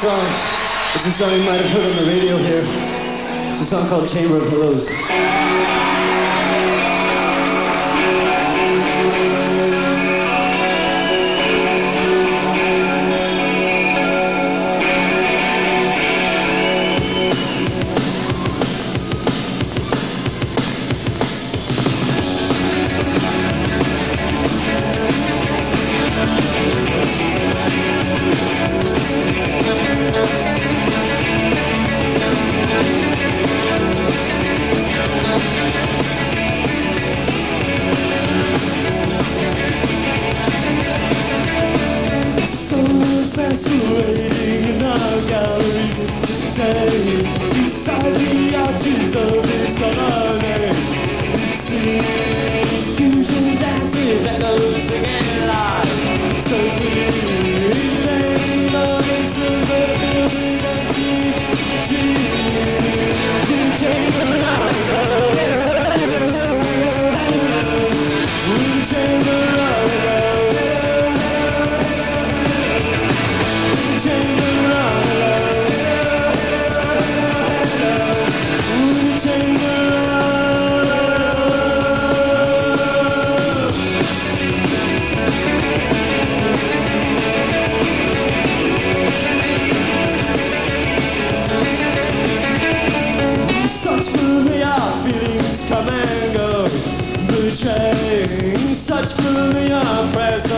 song. It's a song you might have heard on the radio here. It's a song called Chamber of Hellos. Hallelujah, praise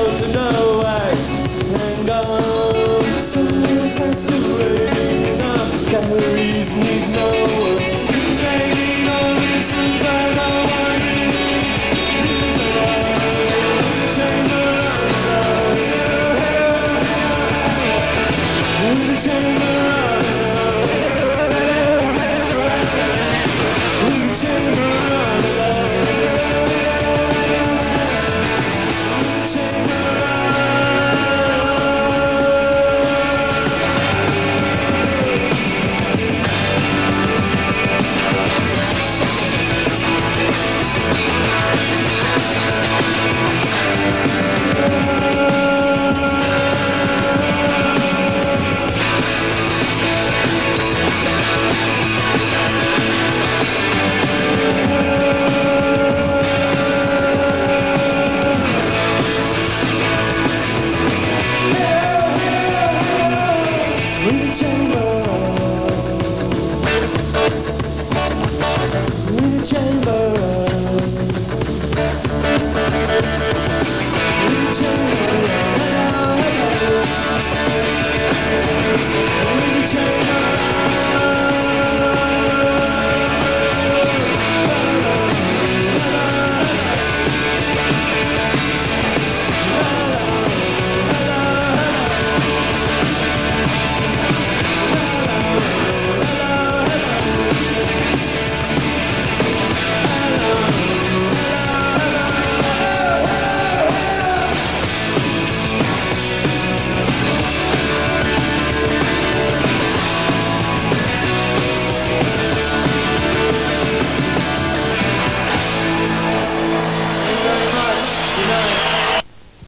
chamber.